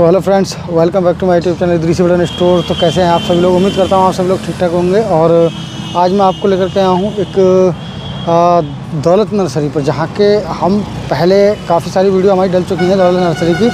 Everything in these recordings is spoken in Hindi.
तो hello friends welcome back to my YouTube channel दृश्य बटन स्टोर तो कैसे हैं आप सभी लोग? उम्मीद करता हूँ आप सभी लोग ठीक ठाक होंगे। और आज मैं आपको लेकर के आया हूँ एक दौलत नर्सरी पर, जहाँ के हम पहले काफ़ी सारी वीडियो हमारी डल चुकी हैं दौलत नर्सरी की।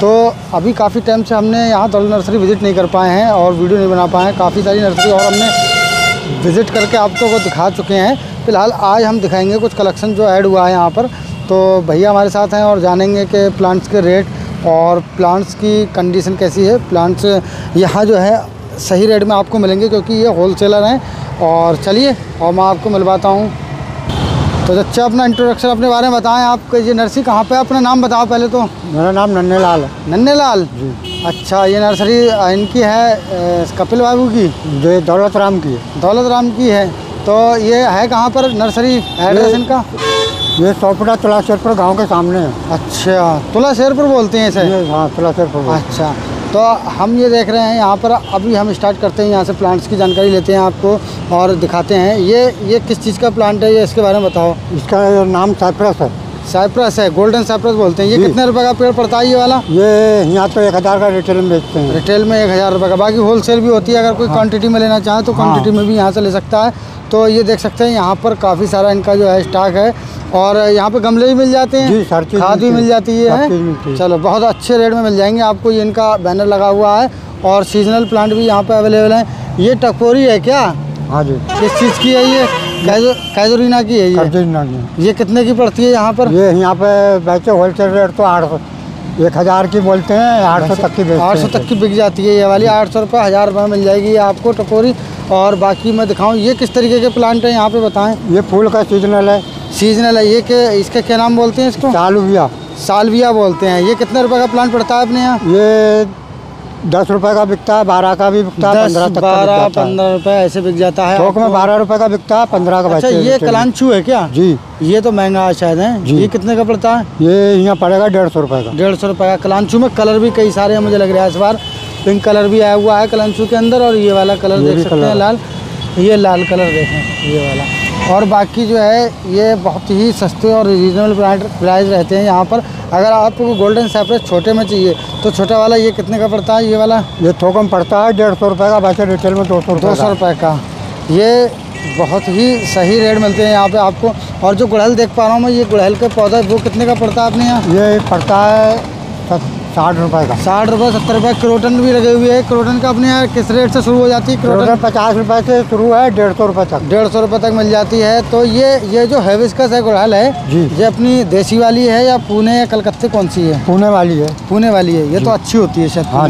तो अभी काफ़ी टाइम से हमने यहाँ दौलत नर्सरी विज़िट नहीं कर पाए हैं और वीडियो नहीं बना पाए हैं। काफ़ी सारी नर्सरी और हमने विज़िट करके आपको को दिखा चुके हैं। फ़िलहाल आज हम दिखाएँगे, कुछ कलेक्शन जो ऐड हुआ है यहाँ पर। तो भैया हमारे साथ हैं और जानेंगे कि प्लांट्स के रेट और प्लांट्स की कंडीशन कैसी है? प्लांट्स यहाँ जो है सही रेट में आपको मिलेंगे क्योंकि ये होलसेलर हैं। और चलिए और मैं आपको मिलवाता हूँ। तो अच्छा अपना इंट्रोडक्शन अपने बारे में बताएँ आप ये नर्सरी कहाँ पे है? अपना नाम बताओ पहले तो। मेरा नाम नन्ने लाल है। नन्हे लाल जी। अच्छा ये नर्सरी इनकी है कपिल बाबू की? जो दौलत राम की है। दौलत राम की है। तो ये है कहाँ पर नर्सरी एड्रेस इनका? ये सौपड़ा तुलाशेरपुर गाँव के सामने है। अच्छा तुला शेरपुर बोलते हैं इसे? हाँ तुलाशेरपुर बोलते अच्छा तो हम ये देख रहे हैं यहाँ पर अभी हम स्टार्ट करते हैं यहाँ से प्लांट्स की जानकारी लेते हैं आपको और दिखाते हैं। ये ये किस चीज़ का प्लांट है ये इसके बारे में बताओ। इसका नाम साइप्रस है। साइप्रस है गोल्डन साइप्रस बोलते हैं। ये कितने रुपए का पेड़ पड़ता है ये वाला? ये यहाँ तो एक हज़ार का रिटेल में बेचते हैं। रिटेल में एक हज़ार रुपये का। बाकी होलसेल भी होती है अगर कोई क्वांटिटी में लेना चाहे तो हाँ। क्वांटिटी में भी यहाँ से ले सकता है। तो ये देख सकते हैं यहाँ पर काफ़ी सारा इनका जो है स्टॉक है। और यहाँ पे गमले भी मिल जाते हैं। जी, खाद भी मिल जाती है। चलो बहुत अच्छे रेट में मिल जाएँगे आपको। ये इनका बैनर लगा हुआ है और सीजनल प्लांट भी यहाँ पे अवेलेबल है। ये टकोरी है क्या? हाँ जी। किस चीज़ की है ये? कैजोरीना की है ये? कैजोरीना की। ये कितने की पड़ती है यहाँ पर? ये यहाँ पे बेचे होलसेल रेट तो आठ सौ एक हज़ार की बोलते हैं आठ सौ तक की आठ सौ तक की बिक जाती है ये वाली। आठ सौ रुपये हज़ार रुपये मिल जाएगी आपको टकोरी। और बाकी मैं दिखाऊँ ये किस तरीके के प्लांट है यहाँ पे बताएँ। ये फूल का सीजनल है। सीजनल है ये के इसका क्या नाम बोलते हैं इसको? सालविया। सालविया बोलते हैं। ये कितने रुपए का प्लांट पड़ता है अपने यहाँ? ये दस रुपए का बिकता है बारह का भी बिकता है पंद्रह तक बारह पंद्रह रुपए ऐसे बिक जाता है थोक में बारह रुपए का बिकता है पंद्रह का अच्छा ये कलांचू है क्या? जी। ये तो महँगा है शायद है? जी। ये कितने का पड़ता है? ये यहाँ पड़ेगा डेढ़ सौ रुपए का। डेढ़ सौ रुपये का। कलांचू में कलर भी कई सारे हैं मुझे लग रहा है इस बार। पिंक कलर भी आया हुआ है कलांचू के अंदर और ये वाला कलर देख सकते हैं लाल। ये लाल कलर देखें ये वाला। और बाकी जो है ये बहुत ही सस्ते और रीजनेबल प्राइस रहते हैं यहाँ पर। अगर आपको गोल्डन सेपरेट छोटे में चाहिए तो छोटा वाला ये कितने का पड़ता है ये वाला? ये थोक में पड़ता है डेढ़ सौ रुपये का बाकी रिटेल में दो सौ दो सौ रुपये का। ये बहुत ही सही रेट मिलते हैं यहाँ पे आपको। और जो गुड़हल देख पा रहा हूँ मैं ये गुड़हल का पौधा वो कितने का पड़ता है आपने यहाँ? ये पड़ता है साठ रुपये का। साठ रुपए सत्तर रुपए क्रोटन भी लगे हुए हैं। क्रोटन का अपने यहाँ किस रेट से शुरू हो जाती है क्रोटन? पचास रुपए से शुरू है डेढ़ सौ रुपए तक। डेढ़ सौ रुपए तक मिल जाती है। तो ये ये जो हेविस्कस है गुड़हल है जी। ये अपनी देसी वाली है या पुणे या कलकत्ते कौन सी है? पुणे वाली है। पुणे वाली है। ये तो अच्छी होती है शायद हाँ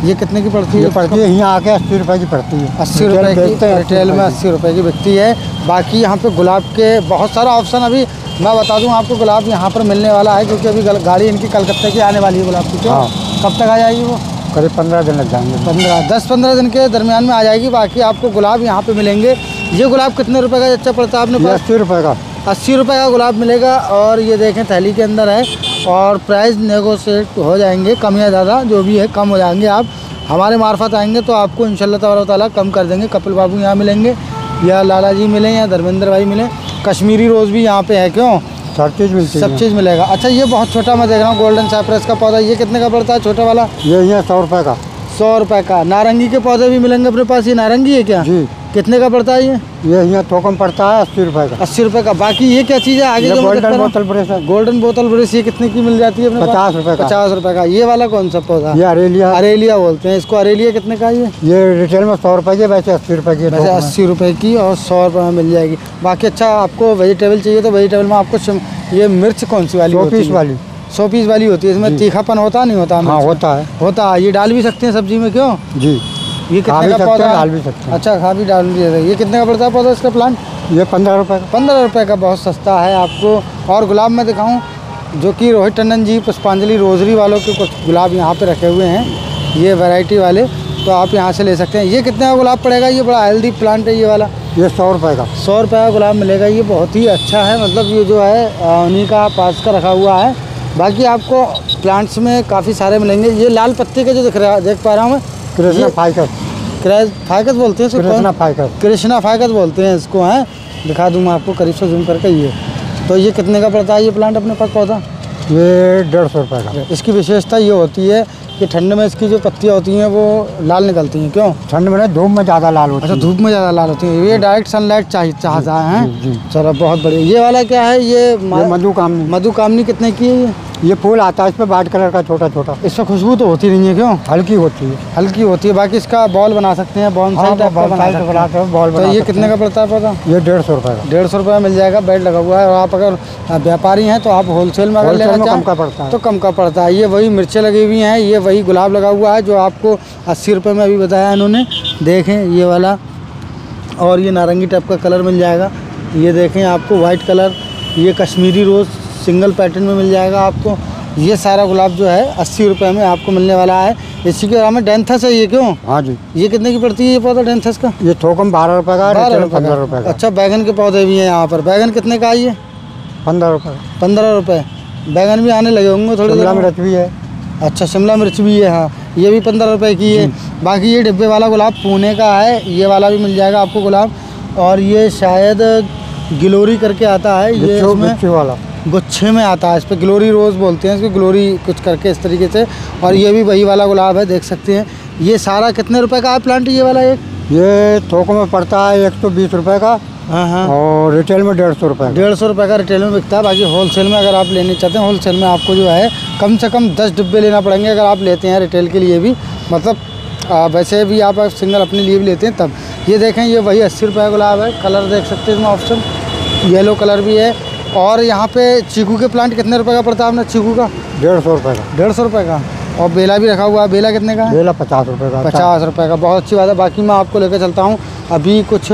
ये कितने की पड़ती है? पड़ती है यहाँ आके अस्सी रुपए की पड़ती है। अस्सी रुपए की रिटेल में अस्सी रुपए की बिकती है। बाकी यहाँ पे गुलाब के बहुत सारा ऑप्शन अभी मैं बता दूँ आपको गुलाब यहाँ पर मिलने वाला है क्योंकि अभी गाड़ी इनकी कलकत्ते की आने वाली है गुलाब की क्यों हाँ। कब तक आ जाएगी वो? करीब पंद्रह दिन लग जाएँगे। पंद्रह दस पंद्रह दिन के दरमियान में आ जाएगी बाकी आपको गुलाब यहाँ पे मिलेंगे। ये गुलाब कितने रुपए का अच्छा पड़ता है आपने अस्सी रुपये का। अस्सी रुपये का गुलाब मिलेगा और ये देखें थैली के अंदर है और प्राइस नेगोशिएट हो जाएँगे कम या ज़्यादा जो भी है कम हो जाएँगे आप। हमारे मार्फत आएँगे तो आपको इंशाल्लाह ताला कम कर देंगे। कपिल बाबू यहाँ मिलेंगे या लाला जी मिलें या धर्मेंद्र भाई मिलें। कश्मीरी रोज़ भी यहाँ पे है क्यों? सब चीज़ मिलती है। सब चीज़ मिलेगा। अच्छा ये बहुत छोटा मैं देख रहा हूँ गोल्डन साइप्रस का पौधा ये कितने का पड़ता है छोटा वाला? ये यहाँ सौ रुपये का। सौ रुपए का। नारंगी के पौधे भी मिलेंगे अपने पास। ये नारंगी है क्या? जी। कितने का पड़ता है ये? ये यहाँ थोक में पड़ता है अस्सी रुपए का। अस्सी रुपए का। बाकी ये क्या चीज़ है? आगे जो गोल्डन? बोतल ब्रश गोल्डन बोतल ब्रश ये कितने की मिल जाती है अपने पचास रुपए का। पचास रुपए का। ये वाला कौन सा पौधा? ये अरेलिया। अरेलिया बोलते हैं। इसको अरेलिया कितने का ये? ये रिटेल में सौ रुपये की वैसे अस्सी रुपए की वैसे अस्सी रुपए की और सौ रुपए में मिल जाएगी। बाकी अच्छा आपको वेजिटेबल चाहिए तो वेजिटेबल में आपको ये मिर्च कौन सी वाली वाली। सौ पीस वाली होती है इसमें तीखापन होता नहीं होता? हाँ होता है। होता है। ये डाल भी सकते हैं सब्ज़ी में क्यों? जी। ये कितने भी का पौधा हैं, डाल भी सकते हैं। अच्छा खा भी डाल भी हैं। ये कितने का पड़ता है पौधा इसका प्लांट? ये पंद्रह रुपये का। पंद्रह रुपए का बहुत सस्ता है। आपको और गुलाब में दिखाऊँ जो कि रोहित टंडन जी पुष्पांजलि रोजरी वालों के कुछ गुलाब यहाँ पे रखे हुए हैं ये वैरायटी वाले तो आप यहाँ से ले सकते हैं। ये कितने का गुलाब पड़ेगा? ये बड़ा हेल्दी प्लांट है ये वाला। ये सौ रुपये का। सौ रुपये का गुलाब मिलेगा। ये बहुत ही अच्छा है। मतलब ये जो है उन्हीं का पास का रखा हुआ है। बाकी आपको प्लांट्स में काफ़ी सारे मिलेंगे। ये लाल पत्ते का जो दिख रहा देख पा रहा हूँ मैं कृष्णा ये- फाइकस। बोलते हैं कृष्णा फाइकस। कृष्णा फाइकस बोलते हैं इसको हैं? दिखा दूँ मैं आपको करीब से जूम करके ये। तो ये कितने का पड़ता है ये प्लांट अपने पास पौधा? ये डेढ़ सौ रुपये का। इसकी विशेषता ये होती है कि ठंड में इसकी जो पत्तियाँ होती हैं वो लाल निकलती हैं क्यों? ठंड में ना धूप में ज़्यादा लाल होती है। अच्छा धूप में ज़्यादा लाल होती है। ये डायरेक्ट सनलाइट चाहिए चाहता है। चलो बहुत बढ़िया। ये वाला क्या है? ये ये मधु कामनी। मधु कामनी कितने की है ये? ये फूल आता है इस पर वाइट कलर का छोटा छोटा इसमें खुशबू तो होती नहीं है क्यों? हल्की होती है। हल्की होती है। बाकी इसका बॉल बना सकते हैं बॉल हाँ, बॉल बना साइज़ सकते बनाते हैं। बॉल तो ये कितने का पड़ता है पौधा ये डेढ़ सौ रुपये का। डेढ़ सौ रुपये मिल जाएगा बेड लगा हुआ है। और आप अगर व्यापारी हैं तो आप होलसेल में अगर लेना कम का पड़ता है। तो कम का पड़ता है। ये वही मिर्चें लगी हुई हैं ये वही गुलाब लगा हुआ है जो आपको अस्सी रुपये में अभी बताया इन्होंने। देखें ये वाला। और ये नारंगी टाइप का कलर मिल जाएगा। ये देखें आपको वाइट कलर ये कश्मीरी रोज़ सिंगल पैटर्न में मिल जाएगा आपको। ये सारा गुलाब जो है अस्सी रुपये में आपको मिलने वाला है। इसी के अलावा डेंथस है ये क्यों? हाँ जी। ये कितने की पड़ती है ये पौधा डेंथस का? ये थोकम बारह रुपये का पंद्रह। रुपये का। अच्छा बैगन के पौधे भी हैं यहाँ पर। बैगन कितने का है ये? पंद्रह रुपये पंद्रह रुपये बैगन भी आने लगे होंगे थोड़ी शिमला मिर्च भी है। अच्छा शिमला मिर्च भी है हाँ। ये भी पंद्रह रुपए की है। बाकी ये डिब्बे वाला गुलाब पुणे का है। ये वाला भी मिल जाएगा आपको गुलाब। और ये शायद गिलोरी करके आता है। ये वाला। गुच्छे में आता है इस पर ग्लोरी रोज़ बोलते हैं इसको ग्लोरी कुछ करके इस तरीके से। और ये भी वही वाला गुलाब है देख सकते हैं। ये सारा कितने रुपए का है प्लांट ये वाला एक? ये थोक में पड़ता है एक सौ बीस रुपये का। हाँ हाँ। और रिटेल में डेढ़ सौ रुपये डेढ़ सौ रुपये का रिटेल में बिकता है। बाकी होलसेल में अगर आप लेने चाहते हैं होलसेल में आपको जो है कम से कम दस डिब्बे लेना पड़ेंगे अगर आप लेते हैं रिटेल के लिए भी। मतलब आ, वैसे भी आप सिंगल अपने लिए भी लेते हैं तब। ये देखें ये वही अस्सी रुपये का गुलाब है। कलर देख सकते हैं इसमें ऑप्शन येलो कलर भी है। और यहाँ पे चीकू के प्लांट कितने रुपए का पड़ता है आपने चीकू का? डेढ़ सौ रुपये का। डेढ़ सौ रुपये का। और बेला भी रखा हुआ है बेला कितने का? बेला पचास रुपये का। पचास रुपये का बहुत अच्छी बात है। बाकी मैं आपको लेकर चलता हूँ। अभी कुछ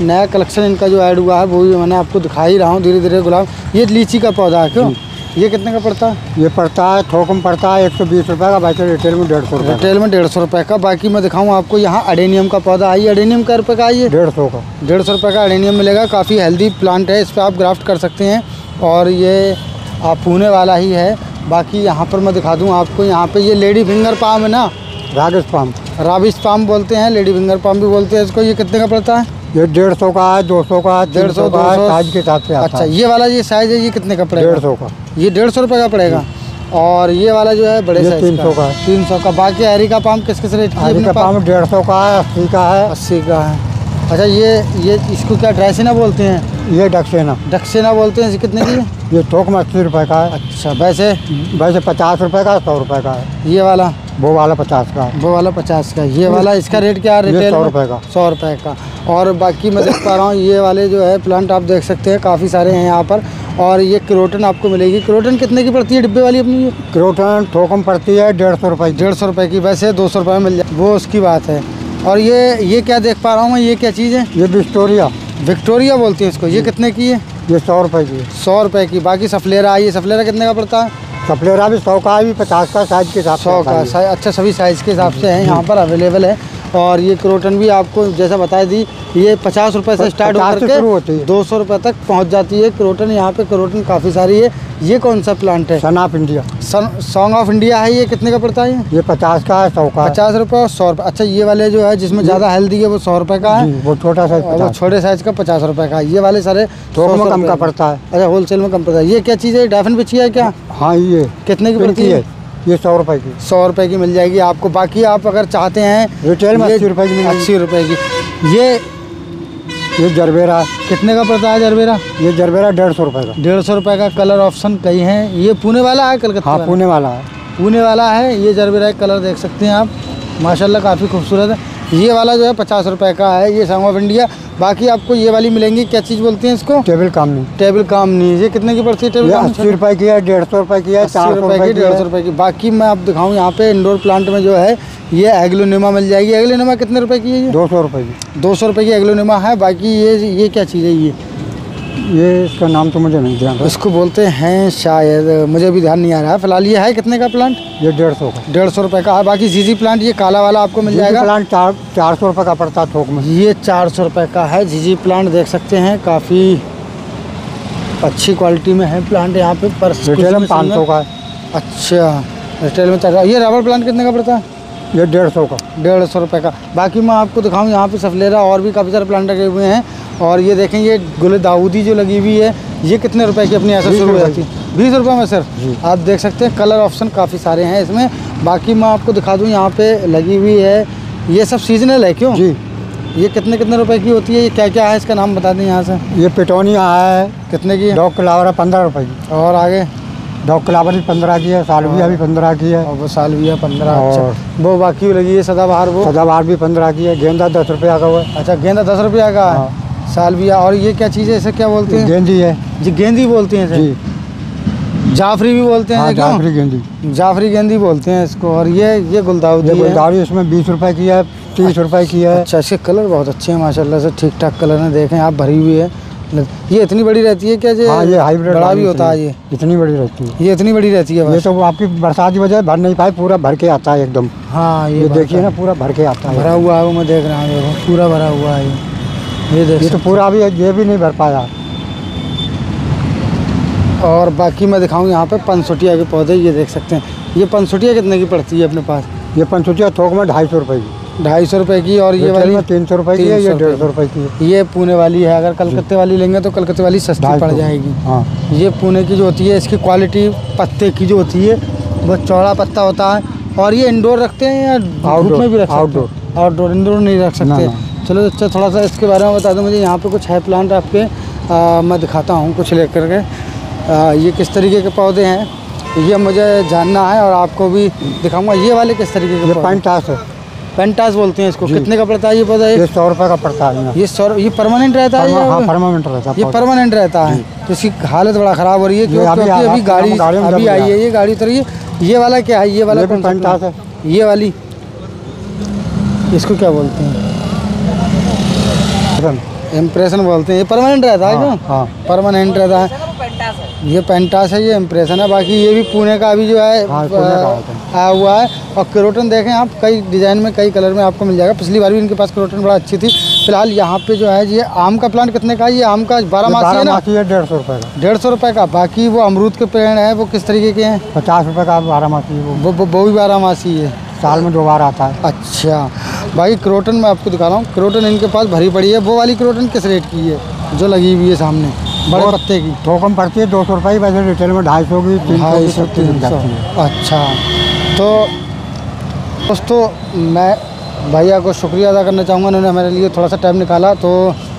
नया कलेक्शन इनका जो ऐड हुआ है वो भी मैंने आपको दिखा ही रहा हूँ। धीरे धीरे गुलाब ये लीची का पौधा है क्यों? ये कितने का पड़ता है? ये पड़ता है थोक में पड़ता है एक सौ बीस रुपये का बाकी रिटेल में डेढ़ सौ रुपये रिटेल में डेढ़ सौ रुपये का बाकी मैं दिखाऊँ आपको यहाँ अडेनियम का पौधा ये अडेनियम का रुपये का आइए डेढ़ सौ का। डेढ़ सौ रुपये का अडेनियम मिलेगा काफ़ी हेल्दी प्लांट है इस पर आप ग्राफ्ट कर सकते हैं और ये आप पुणे वाला ही है बाकी यहाँ पर मैं दिखा दूँ आपको यहाँ पर ये लेडी फिंगर पाम है ना? रागेश पाम राबिस पाम बोलते हैं लेडी फिंगर पाम भी बोलते हैं इसको ये कितने का पड़ता है? ये डेढ़ सौ का है दो सौ का है डेढ़ सौ का साइज़ के हिसाब से अच्छा ये वाला ये साइज़ है ये कितने का पड़ेगा? डेढ़ सौ का। ये डेढ़ सौ रुपये का पड़ेगा। और ये वाला जो है बड़े साइज़ 300 का है। तीन सौ का। बाकी हरी का पाम किस किस रेट की है? पाम डेढ़ सौ का है अस्सी का है। अस्सी का है। अच्छा ये ये इसको क्या ड्रेसिना बोलते हैं? ये डक्सेना डक्सेना बोलते हैं कितने की? ये थोक में अस्सी रुपये का है। अच्छा वैसे? वैसे पचास रुपये का सौ रुपये का है। ये वाला? वो वाला पचास का वो वाला पचास का ये वाला इसका रेट क्या है? ये रिटेल 100 में? रुपए का। सौ रुपये का। और बाकी मैं देख पा रहा हूँ ये वाले जो है प्लांट आप देख सकते हैं काफ़ी सारे हैं यहाँ पर। और ये क्रोटन आपको मिलेगी। क्रोटन कितने की पड़ती है डिब्बे वाली अपनी? ये क्रोटन थोक में पड़ती है डेढ़ सौ रुपये डेढ़ सौ रुपये की वैसे दो सौ रुपये में मिल जाए वो उसकी बात है। और ये ये क्या देख पा रहा हूँ मैं? ये क्या चीज़ है? ये विक्टोरिया। विक्टोरिया बोलती है इसको ये कितने की है? ये सौ रुपये की सौ रुपये की। बाकी सफलेरा ये सफलेरा कितने का पड़ता है? सफलेरा भी सौ का है भी पचास का साइज़ के हिसाब से का है अच्छा सभी साइज़ के हिसाब से है यहाँ पर अवेलेबल है। और ये क्रोटन भी आपको जैसा बता दी ये पचास रुपये से स्टार्ट होकर शुरू होती के है। दो सौ रुपये तक पहुँच जाती है। क्रोटन यहाँ पे क्रोटन काफ़ी सारी है। ये कौन सा प्लांट है? Son of India son song of India है ये कितने का पड़ता है ये? पचास का है सौ का पचास रुपये और सौ रुपये अच्छा ये वाले जो है जिसमें ज़्यादा हेल्दी है वो सौ रुपये का है? वो छोटा साइज़ वो छोटे साइज़ का पचास रुपए का। ये वाले सारे थोक में कम का पड़ता है। अच्छा होलसेल में कम पड़ता है। ये क्या चीज़ है? डाफन बिछी है क्या? हाँ ये। कितने की पड़ती है। ये सौ रुपए की। सौ रुपए की मिल जाएगी आपको। बाकी आप अगर चाहते हैं रिटेल में अस्सी रुपए की अस्सी रुपए की। ये ये जरबेरा। कितने का पड़ता है जरबेरा? ये जरबेरा डेढ़ सौ रुपए का। डेढ़ सौ रुपए का कलर ऑप्शन कई हैं। ये पुणे वाला है कलकत्ता हाँ पुणे वाला है। पुणे वाला है। ये जरबेरा कलर देख सकते हैं आप। माशाल्लाह काफ़ी खूबसूरत है। ये वाला जो है पचास रुपए का है ये सांग ऑफ़ इंडिया बाकी आपको ये वाली मिलेंगी क्या चीज़ बोलते हैं इसको? टेबल काम नहीं। टेबल काम नहीं। ये कितने की पड़ती है टेबल काम? अस्सी रुपए की है डेढ़ सौ रुपए की है चार रुपए की डेढ़ सौ रुपये रुपए की। बाकी मैं आप दिखाऊँ यहाँ पे इंडोर प्लांट में जो है ये एग्लोनिमा मिल जाएगी। एग्लोनिमा कितने रुपए की है ये? दो सौ रुपए की। दो सौ रुपये की एग्लोनिमा है। बाकी ये ये क्या चीज़ है ये? ये इसका नाम तो मुझे नहीं ध्यान इसको बोलते हैं शायद मुझे भी ध्यान नहीं आ रहा। है फ़िलहाल ये है कितने का प्लांट ये डेढ़ सौ का। डेढ़ सौ रुपये का। है बाकी जीजी प्लांट ये काला वाला आपको मिल जाएगा? प्लांट चार चार सौ रुपये का पड़ता है थोक में। ये चार सौ रुपये का है जीजी प्लांट देख सकते हैं। काफ़ी अच्छी क्वालिटी में है प्लांट यहाँ पे पर रिटेल में पाँच सौ का है। अच्छा रिटेल में चार ये रबर प्लांट कितने का पड़ता है? ये डेढ़ सौ का। डेढ़ सौ रुपये का। बाकी मैं आपको दिखाऊँ यहाँ पे सफलेरा और भी काफ़ी सारे प्लांट लगे हुए हैं। और ये देखें ये गुल दाऊदी जो लगी हुई है ये कितने रुपए की अपनी ऐसा शुरू हो जाती है? बीस रुपये में सर? आप देख सकते हैं कलर ऑप्शन काफ़ी सारे हैं इसमें। बाकी मैं आपको दिखा दूँ यहाँ पे लगी हुई है। ये सब सीजनल है क्यों? जी। ये कितने कितने रुपए की होती है? ये क्या क्या है? इसका नाम बता दें यहाँ से। ये पिटोनिया है। कितने की है? डॉग क्लावर है पंद्रह रुपए की। और आगे? डॉग क्लावर भी पंद्रह की है सालविया भी पंद्रह की है। और वो सालविया पंद्रह और- अच्छा। वो बाकी लगी है सदाबहार वो? सदाबहार भी पंद्रह की है गेंदा दस रुपया का हुआ है। अच्छा गेंदा दस रुपया का है। सालविया और ये क्या चीज़ है इसे क्या बोलते हैं? गेंदी है। जी गेंदी बोलते हैं जी। जाफरी भी बोलते हैं हाँ जाफरी गेंदी। जाफरी गेंदी बोलते हैं इसको और ये ये गुलदाउदी है। इसमें बीस रुपए की है तीस रुपए की है। अच्छा इसके कलर बहुत अच्छे हैं माशाल्लाह से ठीक ठाक कलर है देखें आप भरी हुई है। ये इतनी बड़ी रहती है क्या ये हाँ ये हाइब्रिड बड़ा भी होता है ये? इतनी बड़ी रहती है। ये इतनी बड़ी रहती है ये तो आपकी बरसात की वजह भर नहीं पाए पूरा भर के आता है एकदम। हाँ ये ये देखिए ना पूरा भर के आता है। भरा हुआ है वो मैं देख रहा हूँ पूरा भरा हुआ है ये देख ये तो पूरा अभी ये भी नहीं भर पाया। और बाकी मैं दिखाऊँ यहाँ पे पंचसुटिया के पौधे ये देख सकते हैं। ये पंचसुटिया कितने की पड़ती है अपने पास? ये पंचुटिया थोक में ढाई सौ रुपये की। ढाई सौ रुपये की और ये वाली तीन सौ रुपए की है ये डेढ़ सौ रुपए की है? ये पुणे वाली है अगर कलकत्ते वाली लेंगे तो कलकत्ते वाली सस्ती पड़ जाएगी। हाँ। ये पुणे की जो होती है इसकी क्वालिटी पत्ते की जो होती है वो चौड़ा पत्ता होता है। और ये इंडोर रखते हैं या Outdoor, में भी रख सकते हैं? आउटडोर इंडोर नहीं रख सकते। चलो अच्छा थोड़ा सा इसके बारे में बता दो मुझे। यहाँ पे कुछ है प्लांट आपके? आ, मैं दिखाता हूँ कुछ लेकर के। आ, ये किस तरीके के पौधे हैं? ये मुझे जानना है और आपको भी दिखाऊँगा। ये वाले किस तरीके के पैंटास है? पेंटास बोलते हैं इसको। कितने का पड़ता है ये पौधा? ये सौ रुपये का पड़ता है ये सौ ये परमानेंट रहता है हाँ परमानेंट रहता है ये परमानेंट रहता है। तो इसकी हालत बड़ा ख़राब हो रही है क्यों क्योंकि अभी गाड़ी अभी आई है ये गाड़ी। उतरी है ये वाला क्या है? ये वाला पेंटास plant? ये वाली। इसको क्या बोलते हैं? इम्प्रेशन इम्प्रेशन बोलते हैं। ये परमानेंट रहता है हाँ, क्यों? हाँ। परमानेंट रहता है। ये पेंटास है ये इम्प्रेशन है। बाकी ये भी पुणे का अभी जो है हाँ। आया हुआ है। और क्रोटन देखें आप कई डिज़ाइन में कई कलर में आपको मिल जाएगा। पिछली बार भी इनके पास क्रोटन बड़ा अच्छी थी। फ़िलहाल यहाँ पे जो है ये आम का प्लांट कितने का है? ये आम का बारह मासी है ना? डेढ़ सौ रुपए का। डेढ़ सौ रुपये का। बाकी वो अमरूद के पेड़ है वो किस तरीके के हैं? पचास रुपए का बारह मासी वो, वो भी बारह मासी है। साल में दो बार आता है। अच्छा। भाई क्रोटन मैं आपको दिखा रहा हूँ। क्रोटन इनके पास भरी पड़ी है। वो वाली क्रोटन किस रेट की है? जो लगी हुई है सामने। बड़े पत्ते की। थोक में पड़ती है दो सौ रुपये वैसे रिटेल में ढाई सौ की ढाई सौ तीन सौ। अच्छा। तो दोस्तों मैं भैया को शुक्रिया अदा करना चाहूँगा। उन्होंने हमारे लिए थोड़ा सा टाइम निकाला। तो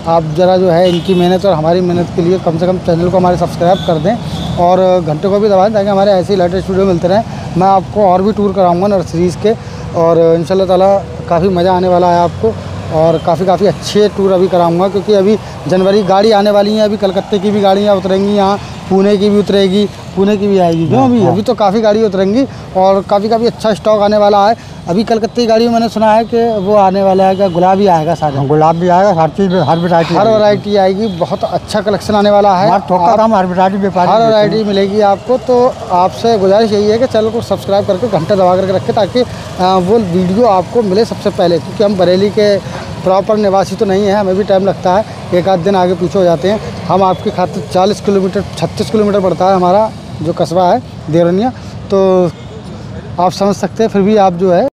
आप ज़रा जो है इनकी मेहनत और हमारी मेहनत के लिए कम से कम चैनल को हमारे सब्सक्राइब कर दें और घंटे को भी दबाएँ ताकि हमारे ऐसे ही लेटेस्ट वीडियो मिलते रहें। मैं आपको और भी टूर कराऊँगा नर्सरीज़ के और इन ताला काफ़ी मज़ा आने वाला है आपको और काफ़ी काफ़ी अच्छे टूर अभी कराऊँगा क्योंकि अभी जनवरी गाड़ी आने वाली है, अभी कलकत्ते की भी गाड़ियाँ उतरेंगी, यहाँ पुणे की भी उतरेगी पुणे की भी आएगी। क्यों अभी अभी तो काफ़ी गाड़ी उतरेंगी और काफ़ी काफ़ी अच्छा स्टॉक आने वाला है। अभी कलकत्ते की गाड़ी में मैंने सुना है कि वो आने वाला है कि गुलाबी आएगा सारे। गुलाब भी आएगा हर चीज़ हर वैरायटी हर वैरायटी आएगी बहुत अच्छा कलेक्शन आने वाला है। थोक हर वैरायटी व्यापारी हर हैं। वैरायटी मिलेगी आपको तो आपसे गुजारिश यही है कि चैनल को सब्सक्राइब करके घंटा दबा करके रखें ताकि वो वीडियो आपको मिले सबसे पहले क्योंकि हम बरेली के प्रॉपर निवासी तो नहीं है, हमें भी टाइम लगता है। एक आध दिन आगे पीछे हो जाते हैं। हम आपके खाते 40 किलोमीटर 36 किलोमीटर पड़ता है हमारा, जो कस्बा है, देवरनिया। तो आप समझ सकते हैं, फिर भी आप जो है